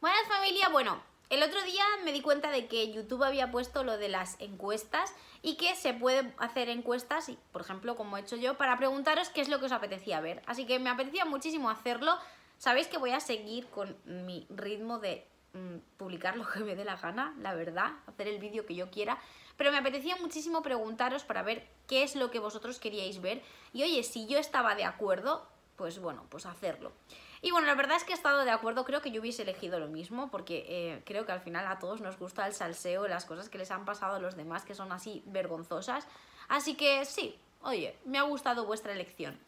Buenas familia, bueno, el otro día me di cuenta de que YouTube había puesto lo de las encuestas y que se puede hacer encuestas, por ejemplo, como he hecho yo, para preguntaros qué es lo que os apetecía ver. Así que me apetecía muchísimo hacerlo. Sabéis que voy a seguir con mi ritmo de mm, publicar lo que me dé la gana, la verdad, hacer el vídeo que yo quiera. Pero me apetecía muchísimo preguntaros para ver qué es lo que vosotros queríais ver. Y oye, si yo estaba de acuerdo, pues bueno, pues hacerlo. Y bueno, la verdad es que he estado de acuerdo, creo que yo hubiese elegido lo mismo, porque eh, creo que al final a todos nos gusta el salseo, las cosas que les han pasado a los demás que son así vergonzosas. Así que sí, oye, me ha gustado vuestra elección.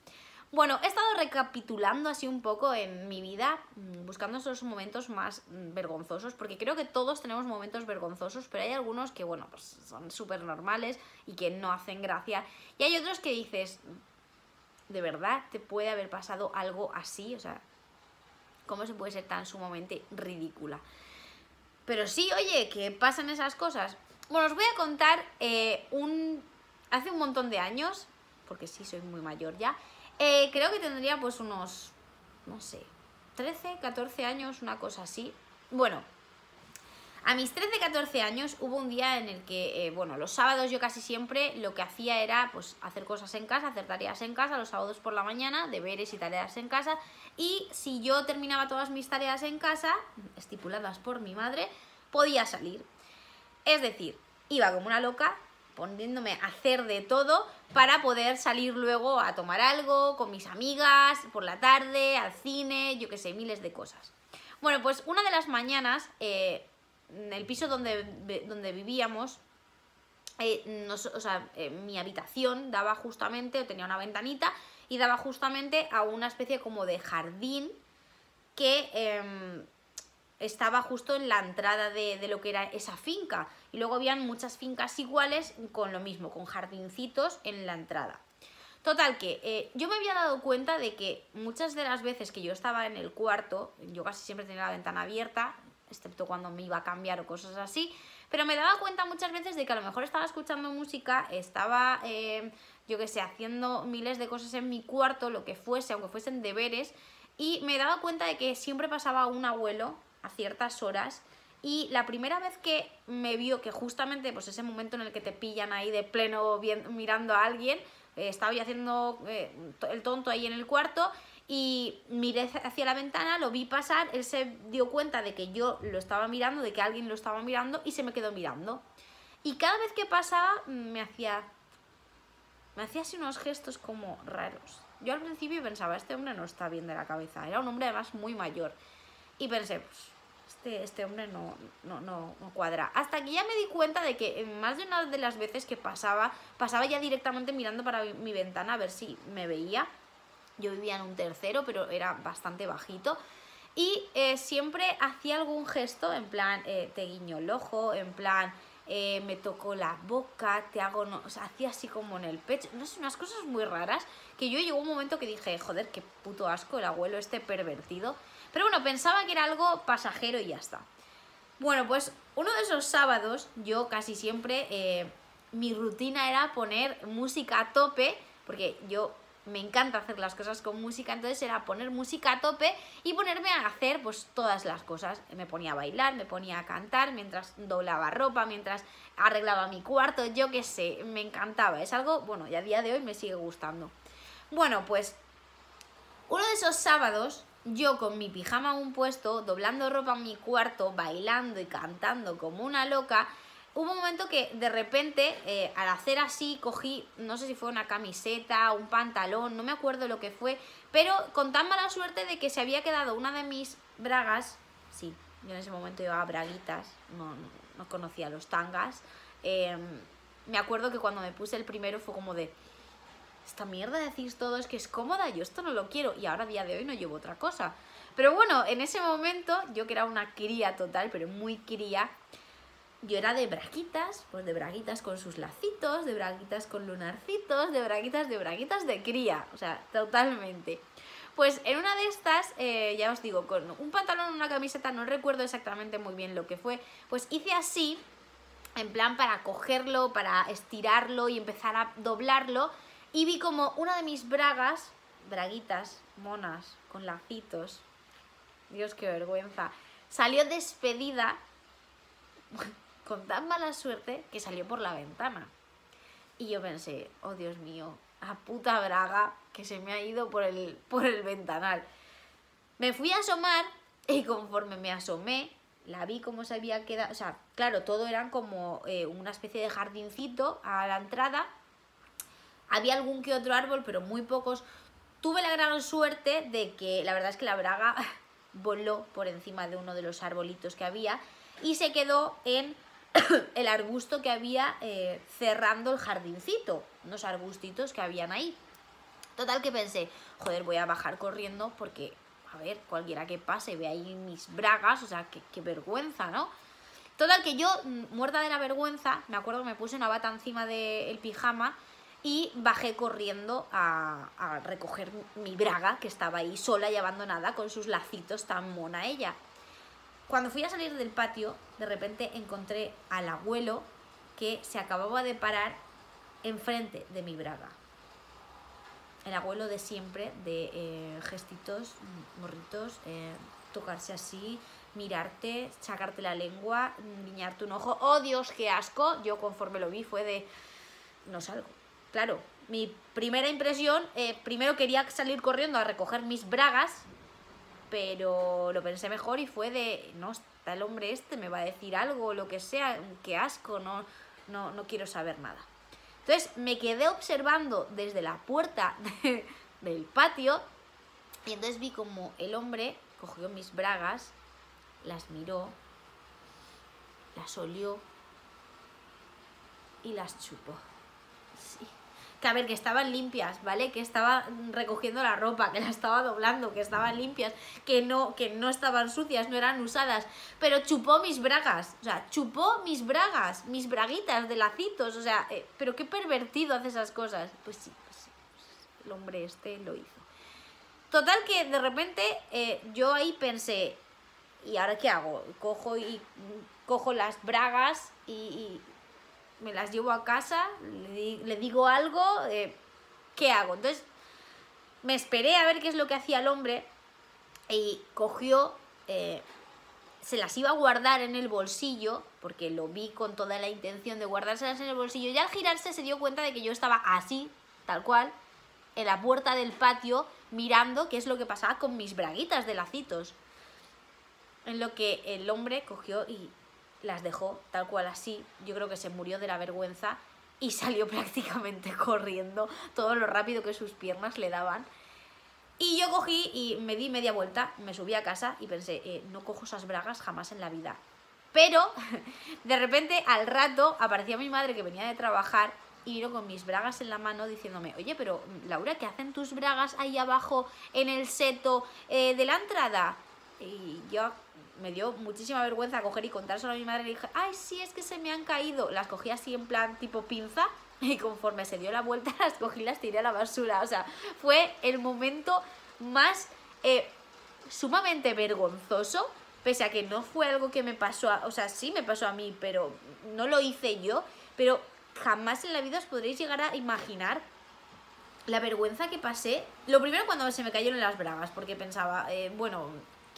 Bueno, he estado recapitulando así un poco en mi vida, mm, buscando esos momentos más mm, vergonzosos, porque creo que todos tenemos momentos vergonzosos, pero hay algunos que, bueno, pues son súper normales y que no hacen gracia. Y hay otros que dices, ¿de verdad te puede haber pasado algo así? O sea, ¿Cómo se puede ser tan sumamente ridícula? Pero sí, oye, que pasan esas cosas. Bueno, os voy a contar eh, un... Hace un montón de años, porque sí, soy muy mayor ya, eh, creo que tendría pues unos, no sé, 13, 14 años, una cosa así. Bueno, a mis 13, 14 años hubo un día en el que, eh, bueno, los sábados yo casi siempre lo que hacía era pues hacer cosas en casa, hacer tareas en casa, los sábados por la mañana, deberes y tareas en casa. Y si yo terminaba todas mis tareas en casa, estipuladas por mi madre, podía salir. Es decir, iba como una loca poniéndome a hacer de todo para poder salir luego a tomar algo con mis amigas, por la tarde, al cine, yo qué sé, miles de cosas. Bueno, pues una de las mañanas eh, el piso donde, donde vivíamos, eh, o sea, eh, mi habitación daba justamente, tenía una ventanita y daba justamente a una especie como de jardín que em, estaba justo en la entrada de, lo que era esa finca. Y luego habían muchas fincas iguales con lo mismo, con jardincitos en la entrada. Total que eh, yo me había dado cuenta de que muchas de las veces que yo estaba en el cuarto, yo casi siempre tenía la ventana abierta, excepto cuando me iba a cambiar o cosas así. Pero me daba cuenta muchas veces de que a lo mejor estaba escuchando música, estaba, eh, yo que sé, haciendo miles de cosas en mi cuarto, lo que fuese, aunque fuesen deberes, y me daba cuenta de que siempre pasaba un abuelo a ciertas horas y la primera vez que me vio que justamente pues ese momento en el que te pillan ahí de pleno mirando a alguien, eh, estaba yo haciendo eh, el tonto ahí en el cuarto y miré hacia la ventana, lo vi pasar, él se dio cuenta de que yo lo estaba mirando, de que alguien lo estaba mirando y se me quedó mirando. Y cada vez que pasaba me hacía me hacía así unos gestos como raros. Yo al principio pensaba, este hombre no está bien de la cabeza, era un hombre además muy mayor. Y pensé, pues este, este hombre no, no, no, no, cuadra. Hasta que ya me di cuenta de que más de una de las veces que pasaba, pasaba ya directamente mirando para mi ventana a ver si me veía yo vivía en un tercero, pero era bastante bajito. Y eh, siempre hacía algún gesto, en plan, eh, te guiño el ojo, en plan, eh, me tocó la boca, te hago, no, o sea, hacía así como en el pecho, no sé, unas cosas muy raras, que yo llegó un momento que dije, joder, qué puto asco el abuelo este pervertido. Pero bueno, pensaba que era algo pasajero y ya está. Bueno, pues uno de esos sábados, yo casi siempre, mi rutina era poner música a tope, porque yo me encanta hacer las cosas con música, entonces era poner música a tope y ponerme a hacer pues todas las cosas. Me ponía a bailar, me ponía a cantar mientras doblaba ropa, mientras arreglaba mi cuarto, yo qué sé, me encantaba. Es algo, bueno, y a día de hoy me sigue gustando. Bueno, pues uno de esos sábados yo con mi pijama un puesto, doblando ropa en mi cuarto, bailando y cantando como una loca, hubo un momento que de repente, eh, al hacer así, cogí, no sé si fue una camiseta, un pantalón, no me acuerdo lo que fue, pero con tan mala suerte de que se había quedado una de mis bragas, sí, yo en ese momento llevaba braguitas, no, no, conocía los tangas, em, me acuerdo que cuando me puse el primero fue como de, esta mierda decís todo es que es cómoda, yo esto no lo quiero y ahora a día de hoy no llevo otra cosa. Pero bueno, en ese momento, yo que era una cría total, pero muy cría, yo era de braguitas, pues de braguitas con sus lacitos, de braguitas con lunarcitos, de braguitas, de braguitas de cría, o sea, totalmente. Pues en una de estas, eh, ya os digo, con un pantalón, una camiseta, no recuerdo exactamente muy bien lo que fue, pues hice así, en plan para cogerlo, para estirarlo y empezar a doblarlo, y vi como una de mis bragas, braguitas, monas, con lacitos, Dios, qué vergüenza, salió despedida con tan mala suerte que salió por la ventana. Y yo pensé, oh Dios mío, a puta braga que se me ha ido por el, por el ventanal. Me fui a asomar y conforme me asomé, la vi como se había quedado, o sea, claro, todo eran como eh, una especie de jardincito a la entrada. Había algún que otro árbol, pero muy pocos. Tuve la gran suerte de que la verdad es que la braga voló por encima de uno de los arbolitos que había y se quedó en el arbusto que había eh, cerrando el jardincito, unos arbustitos que habían ahí. Total que pensé, joder, voy a bajar corriendo porque, a ver, cualquiera que pase ve ahí mis bragas, o sea, qué, vergüenza, ¿no? Total que yo, mm, muerta de la vergüenza, me acuerdo que me puse una bata encima del pijama y bajé corriendo a, a, recoger mi braga, que estaba ahí sola y abandonada con sus lacitos tan mona ella. Cuando fui a salir del patio, de repente encontré al abuelo que se acababa de parar enfrente de mi braga. El abuelo de siempre, de eh, gestitos, morritos, eh, tocarse así, mirarte, sacarte la lengua, guiñarte un ojo. ¡Oh, Dios, qué asco! Yo conforme lo vi fue de... no salgo. Claro, mi primera impresión, eh, primero quería salir corriendo a recoger mis bragas, pero lo pensé mejor y fue de, no, está el hombre este, me va a decir algo, lo que sea, qué asco, no, no, no quiero saber nada. Entonces me quedé observando desde la puerta del patio y entonces vi como el hombre cogió mis bragas, las miró, las olió y las chupó. Sí que a ver, que estaban limpias, ¿vale? Que estaba recogiendo la ropa, que la estaba doblando, que estaban limpias, que no, que no estaban sucias, no eran usadas, pero chupó mis bragas, o sea, chupó mis bragas, mis braguitas de lacitos, o sea, eh, pero qué pervertido hace esas cosas. Pues sí, pues sí, pues el hombre este lo hizo. Total que de repente eh, yo ahí pensé, ¿y ahora qué hago? Cojo y cojo las bragas y me las llevo a casa, le, digo algo, ¿qué hago? Entonces me esperé a ver qué es lo que hacía el hombre y cogió, eh, se las iba a guardar en el bolsillo, porque lo vi con toda la intención de guardárselas en el bolsillo, y al girarse se dio cuenta de que yo estaba así, tal cual, en la puerta del patio, mirando qué es lo que pasaba con mis braguitas de lacitos. En lo que el hombre cogió y las dejó tal cual así. Yo creo que se murió de la vergüenza y salió prácticamente corriendo todo lo rápido que sus piernas le daban. Y yo cogí y me di media vuelta, me subí a casa y pensé, eh, no cojo esas bragas jamás en la vida. Pero de repente al rato aparecía mi madre que venía de trabajar y vino con mis bragas en la mano diciéndome, oye, pero Laura, ¿qué hacen tus bragas ahí abajo en el seto eh, de la entrada? Y yo me dio muchísima vergüenza coger y contárselo a mi madre. Le dije, ay, sí, es que se me han caído. Las cogí así en plan tipo pinza y conforme se dio la vuelta las cogí y las tiré a la basura. O sea, fue el momento más eh, sumamente vergonzoso, pese a que no fue algo que me pasó, a, o sea, sí me pasó a mí, pero no lo hice yo, pero jamás en la vida os podréis llegar a imaginar la vergüenza que pasé. Lo primero cuando se me cayeron las bragas, porque pensaba, eh, bueno,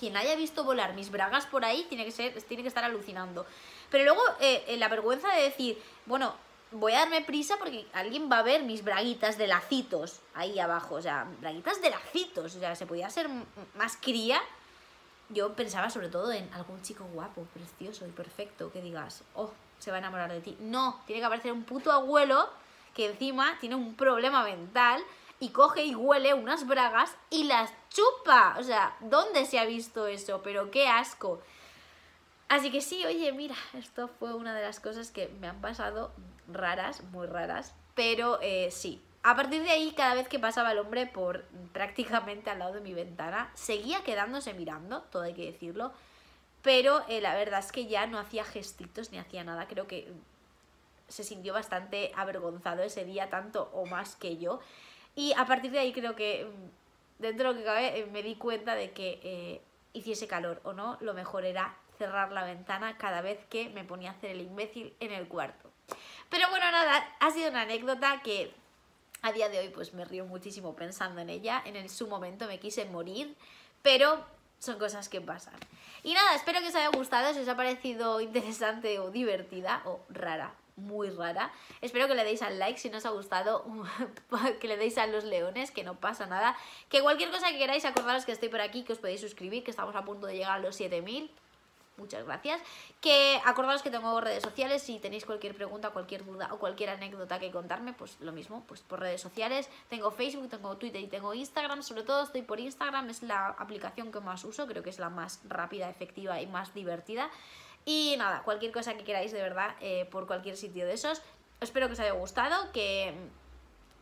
quien haya visto volar mis bragas por ahí tiene que, ser, tiene que estar alucinando. Pero luego eh, eh, la vergüenza de decir, bueno, voy a darme prisa porque alguien va a ver mis braguitas de lacitos ahí abajo. O sea, braguitas de lacitos. O sea, se podía ser más cría. Yo pensaba sobre todo en algún chico guapo, precioso y perfecto que digas, oh, se va a enamorar de ti. No, tiene que aparecer un puto abuelo que encima tiene un problema mental y coge y huele unas bragas y las chupa. O sea, ¿dónde se ha visto eso? Pero qué asco. Así que sí, oye, mira, esto fue una de las cosas que me han pasado raras, muy raras, pero eh, sí. A partir de ahí, cada vez que pasaba el hombre por prácticamente al lado de mi ventana, seguía quedándose mirando, todo hay que decirlo, pero eh, la verdad es que ya no hacía gestitos ni hacía nada, creo que se sintió bastante avergonzado ese día, tanto o más que yo. Y a partir de ahí creo que, mm, dentro de lo que cabe, eh, me di cuenta de que eh, hiciese calor o no, lo mejor era cerrar la ventana cada vez que me ponía a hacer el imbécil en el cuarto. Pero bueno, nada, ha sido una anécdota que a día de hoy pues me río muchísimo pensando en ella. En su momento me quise morir, pero son cosas que pasan. Y nada, espero que os haya gustado, si os ha parecido interesante o divertida o rara, muy rara. Espero que le deis al like si no os ha gustado, que le deis a los leones, que no pasa nada. Que cualquier cosa que queráis, acordaros que estoy por aquí, que os podéis suscribir, que estamos a punto de llegar a los 7000 muchas gracias. Que acordaros que tengo redes sociales, si tenéis cualquier pregunta, cualquier duda o cualquier anécdota que contarme, pues lo mismo, pues por redes sociales. Tengo Facebook, tengo Twitter y tengo Instagram, sobre todo estoy por Instagram, es la aplicación que más uso, creo que es la más rápida, efectiva y más divertida. Y nada, cualquier cosa que queráis de verdad eh, por cualquier sitio de esos. Espero que os haya gustado, que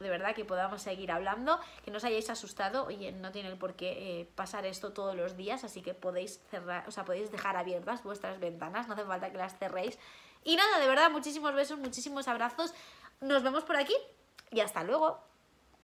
de verdad que podamos seguir hablando, que no os hayáis asustado, oye, no tiene por qué eh, pasar esto todos los días, así que podéis cerrar, o sea, podéis dejar abiertas vuestras ventanas, no hace falta que las cerréis. Y nada, de verdad, muchísimos besos, muchísimos abrazos, nos vemos por aquí y hasta luego.